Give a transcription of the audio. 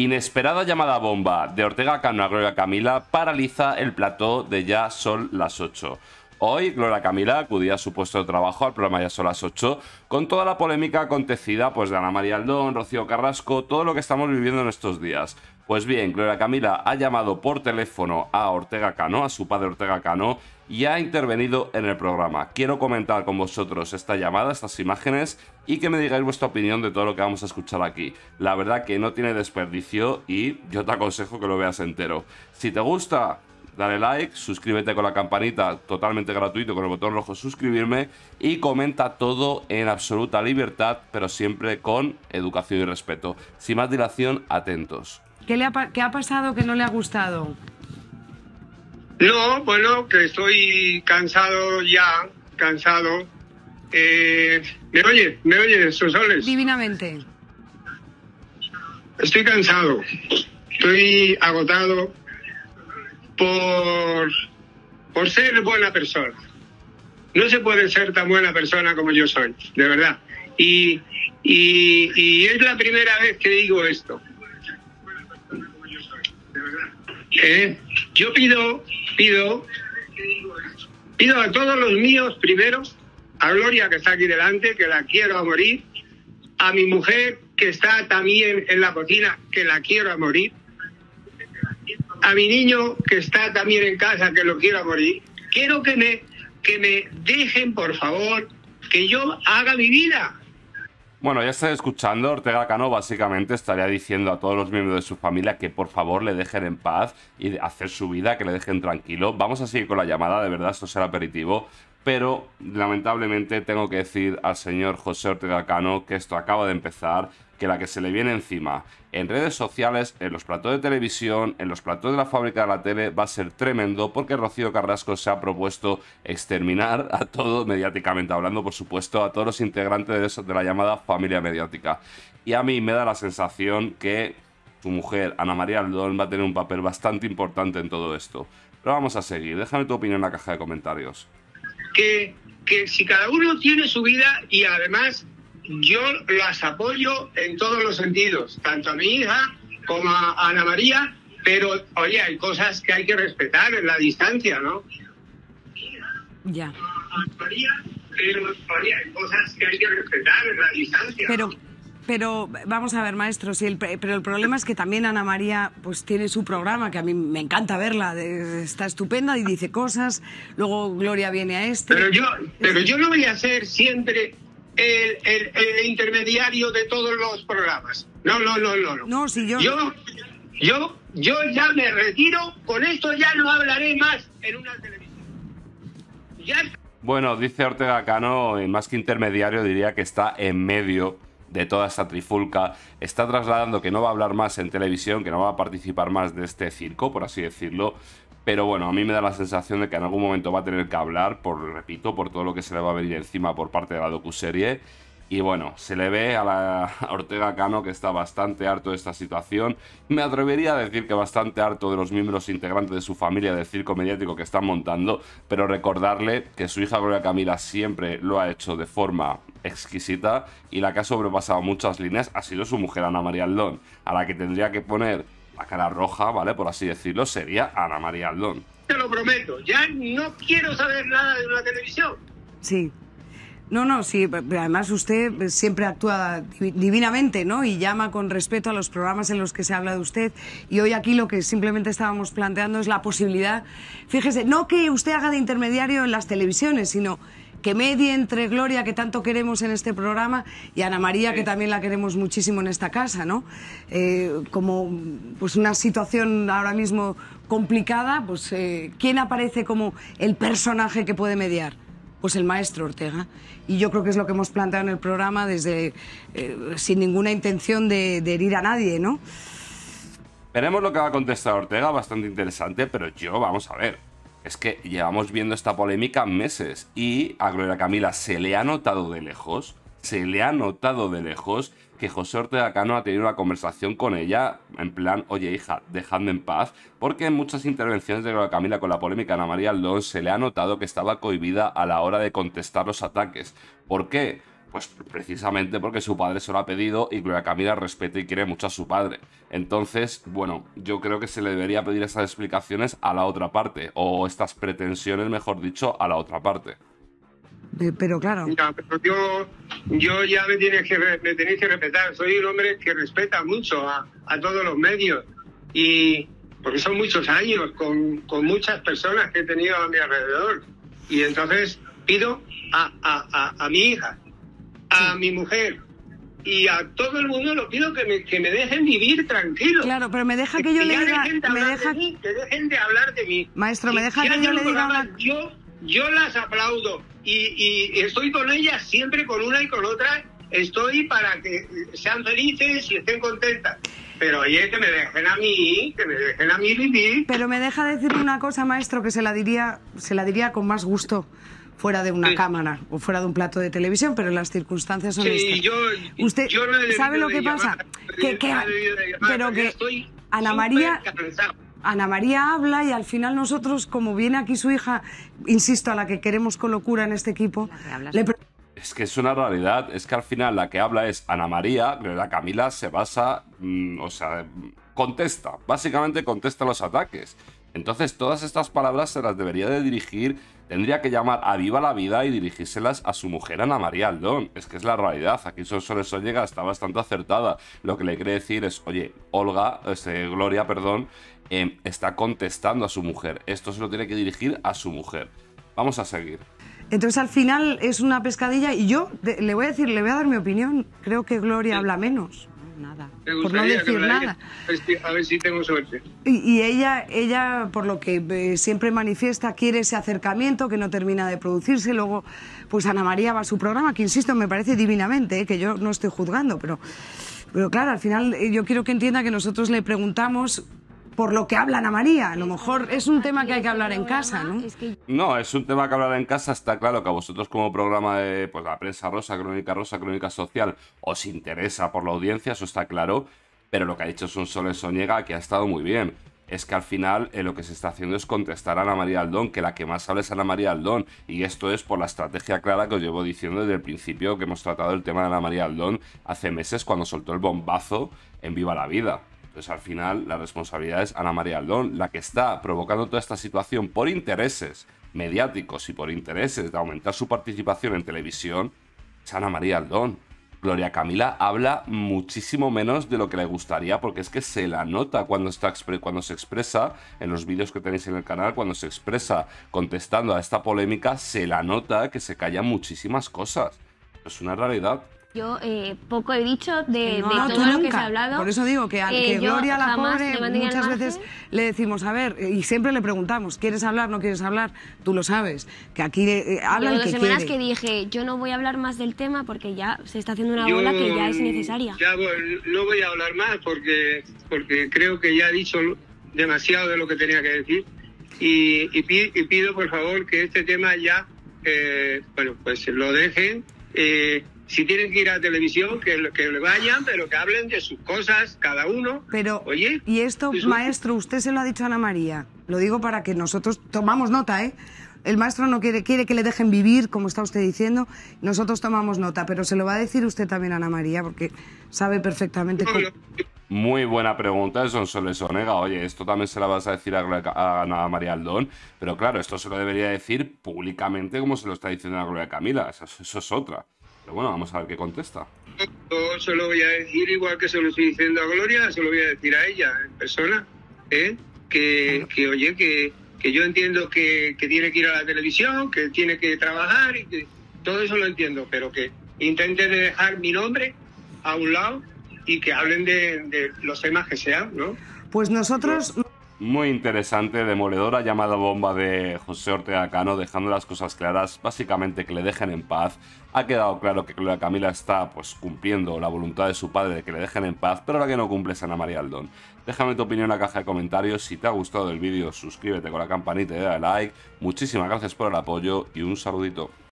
Inesperada llamada bomba de Ortega Cano a Gloria Camila paraliza el plató de Ya son las 8. Hoy, Gloria Camila acudía a su puesto de trabajo al programa Ya son las 8 con toda la polémica acontecida pues, de Ana María Aldón, Rocío Carrasco, todo lo que estamos viviendo en estos días. Pues bien, Gloria Camila ha llamado por teléfono a Ortega Cano, a su padre Ortega Cano, y ha intervenido en el programa. Quiero comentar con vosotros esta llamada, estas imágenes y que me digáis vuestra opinión de todo lo que vamos a escuchar aquí. La verdad que no tiene desperdicio y yo te aconsejo que lo veas entero. Si te gusta, dale like, suscríbete con la campanita totalmente gratuito con el botón rojo suscribirme y comenta todo en absoluta libertad, pero siempre con educación y respeto. Sin más dilación, atentos. ¿Qué, le ha, ¿Qué ha pasado que no le ha gustado? No, bueno, que estoy cansado ya, cansado. Eh, ¿Me oye? ¿Me oye, Sosoles? Divinamente. Estoy cansado. Estoy agotado por, por ser buena persona. No se puede ser tan buena persona como yo soy, de verdad. Y, y, y es la primera vez que digo esto. Eh, yo pido, pido, pido a todos los míos primero, a Gloria que está aquí delante, que la quiero a morir, a mi mujer que está también en la cocina, que la quiero a morir, a mi niño que está también en casa, que lo quiero a morir. Quiero que me, que me dejen, por favor, que yo haga mi vida. Bueno, ya está escuchando, Ortega Cano básicamente estaría diciendo a todos los miembros de su familia que por favor le dejen en paz y hacer su vida, que le dejen tranquilo. Vamos a seguir con la llamada, de verdad, esto será aperitivo. Pero lamentablemente tengo que decir al señor José Ortega Cano que esto acaba de empezar que la que se le viene encima en redes sociales, en los platos de televisión, en los platos de la fábrica de la tele, va a ser tremendo porque Rocío Carrasco se ha propuesto exterminar a todo, mediáticamente hablando, por supuesto, a todos los integrantes de, la llamada familia mediática. Y a mí me da la sensación que su mujer, Ana María Aldón, va a tener un papel bastante importante en todo esto. Pero vamos a seguir, déjame tu opinión en la caja de comentarios. Que, que si cada uno tiene su vida y además yo las apoyo en todos los sentidos, tanto a mi hija como a Ana María, pero oye, hay cosas que hay que respetar en la distancia, ¿no? Ya. María, pero oye, hay cosas que hay que respetar en la distancia. Pero, pero vamos a ver, maestro, si el, pero el problema es que también Ana María pues tiene su programa, que a mí me encanta verla, de, está estupenda y dice cosas, luego Gloria viene a este. Pero yo, pero yo no voy a ser siempre el, el, el, intermediario de todos los programas. No, no, no, no. No, no si yo... yo... Yo, yo ya me retiro, con esto ya no hablaré más en una televisión. Ya... Bueno, dice Ortega Cano, más que intermediario, diría que está en medio de toda esta trifulca. Está trasladando que no va a hablar más en televisión, que no va a participar más de este circo, por así decirlo. Pero bueno, a mí me da la sensación de que en algún momento va a tener que hablar, por, repito, por todo lo que se le va a venir encima por parte de la docuserie. Y bueno, se le ve a, la, Ortega Cano que está bastante harto de esta situación. Me atrevería a decir que bastante harto de los miembros integrantes de su familia del circo mediático que están montando, pero recordarle que su hija Gloria Camila siempre lo ha hecho de forma exquisita y la que ha sobrepasado muchas líneas ha sido su mujer Ana María Aldón, a la que tendría que poner la cara roja, ¿vale? Por así decirlo, sería Ana María Aldón. Te lo prometo, ya no quiero saber nada de la televisión. Sí. No, no, sí, además usted siempre actúa divinamente, ¿no? Y llama con respeto a los programas en los que se habla de usted. Y hoy aquí lo que simplemente estábamos planteando es la posibilidad, fíjese, no que usted haga de intermediario en las televisiones, sino que medie entre Gloria, que tanto queremos en este programa, y Ana María, que también la queremos muchísimo en esta casa, ¿no? Eh, como pues una situación ahora mismo complicada, pues eh, ¿quién aparece como el personaje que puede mediar? Pues el maestro Ortega. Y yo creo que es lo que hemos planteado en el programa desde eh, sin ninguna intención de, de herir a nadie, ¿no? Veremos lo que va a contestar Ortega, bastante interesante, pero yo, vamos a ver, es que llevamos viendo esta polémica meses y a Gloria Camila se le ha notado de lejos, se le ha notado de lejos que José Ortega Cano ha tenido una conversación con ella en plan, oye hija, dejadme en paz, porque en muchas intervenciones de Gloria Camila con la polémica Ana María Aldón se le ha notado que estaba cohibida a la hora de contestar los ataques. ¿Por qué? Pues precisamente porque su padre se lo ha pedido y Gloria Camila respeta y quiere mucho a su padre. Entonces, bueno, yo creo que se le debería pedir esas explicaciones a la otra parte, o estas pretensiones, mejor dicho, a la otra parte. Pero claro. pero yo, yo ya me, tienes que, me tenéis que respetar. Soy un hombre que respeta mucho a, a todos los medios. Y porque son muchos años con, con, muchas personas que he tenido a mi alrededor. Y entonces pido a, a, a, a mi hija a mi mujer y a todo el mundo lo pido que me, que me dejen vivir tranquilo. Claro, pero me deja que, yo le diga... me deja... De que dejen de hablar de mí. Maestro, me deja que yo le diga... Yo, yo las aplaudo y, y estoy con ellas siempre con una y con otra. Estoy para que sean felices y estén contentas. Pero oye, que me dejen a mí, que me dejen a mí vivir. Pero me deja decir una cosa, maestro, que se la diría, se la diría con más gusto fuera de una cámara o fuera de un plato de televisión, pero las circunstancias son sí, Yo, Usted sabe lo que pasa, que, pero que Ana María Ana María habla y al final nosotros, como viene aquí su hija, insisto, a la que queremos con locura en este equipo, le es que es una realidad, es que al final la que habla es Ana María, pero la Camila se basa, mm, o sea, contesta, básicamente contesta los ataques. Entonces todas estas palabras se las debería de dirigir, tendría que llamar a Viva la Vida y dirigírselas a su mujer Ana María Aldón. Es que es la realidad, aquí eso llega está bastante acertada. Lo que le quiere decir es, oye, Olga, este, Gloria, perdón, em, está contestando a su mujer. Esto se lo tiene que dirigir a su mujer. Vamos a seguir. Entonces al final es una pescadilla y yo le voy a decir, le voy a dar mi opinión. Creo que Gloria habla menos nada. Por no decir nada. A ver si tengo suerte. Y, ella, ella, por lo que eh, siempre manifiesta, quiere ese acercamiento que no termina de producirse. Luego, pues Ana María va a su programa, que insisto, me parece divinamente, eh, que yo no estoy juzgando, pero, pero claro, al final eh, yo quiero que entienda que nosotros le preguntamos por lo que hablan a María. A lo mejor es un tema que hay que hablar en casa, ¿no? No, es un tema que hablar en casa. Está claro que a vosotros como programa de pues, la prensa rosa, crónica rosa, crónica social, os interesa por la audiencia, eso está claro. Pero lo que ha dicho Sonsoles Soñega, que ha estado muy bien, es que al final eh, lo que se está haciendo es contestar a Ana María Aldón, que la que más habla es Ana María Aldón. Y esto es por la estrategia clara que os llevo diciendo desde el principio que hemos tratado el tema de Ana María Aldón hace meses cuando soltó el bombazo en Viva la Vida. Pues al final la responsabilidad es Ana María Aldón, la que está provocando toda esta situación por intereses mediáticos y por intereses de aumentar su participación en televisión, es Ana María Aldón. Gloria Camila habla muchísimo menos de lo que le gustaría porque es que se la nota cuando, está, cuando se expresa en los vídeos que tenéis en el canal, cuando se expresa contestando a esta polémica, se la nota que se callan muchísimas cosas. Es una realidad. Yo eh, poco he dicho de, todo lo que se ha hablado. Por eso digo que, a, eh, Gloria la pobre muchas veces le decimos, a ver, y siempre le preguntamos, ¿quieres hablar, no quieres hablar? Tú lo sabes, que aquí eh, habla el que semanas que dije, yo no voy a hablar más del tema porque ya se está haciendo una bola que ya es necesaria. Ya no voy a hablar más porque, porque creo que ya he dicho demasiado de lo que tenía que decir y, y, pido por favor que este tema ya, bueno, pues lo dejen. Si tienen que ir a televisión, que, que le vayan, pero que hablen de sus cosas, cada uno. Pero, Oye, y esto, maestro, usted se lo ha dicho a Ana María. Lo digo para que nosotros tomamos nota, ¿eh? El maestro no quiere, quiere que le dejen vivir, como está usted diciendo. Nosotros tomamos nota, pero se lo va a decir usted también a Ana María, porque sabe perfectamente. Muy buena pregunta, Son Soles Sonega. Oye, esto también se la vas a decir a, Ana María Aldón, pero claro, esto se lo debería decir públicamente como se lo está diciendo a Gloria Camila. eso es otra bueno, vamos a ver qué contesta. Yo se lo voy a decir igual que se lo estoy diciendo a Gloria, se lo voy a decir a ella en persona, ¿eh? que, que oye, que, que yo entiendo que, que, tiene que ir a la televisión, que tiene que trabajar, y que todo eso lo entiendo, pero que intente dejar mi nombre a un lado y que hablen de, de los temas que sean, ¿no? Pues nosotros muy interesante, demoledora llamada bomba de José Ortega Cano, dejando las cosas claras, básicamente que le dejen en paz. Ha quedado claro que Gloria Camila está pues cumpliendo la voluntad de su padre de que le dejen en paz, pero la que no cumple es Ana María Aldón. Déjame tu opinión en la caja de comentarios, si te ha gustado el vídeo suscríbete con la campanita y dale like. Muchísimas gracias por el apoyo y un saludito.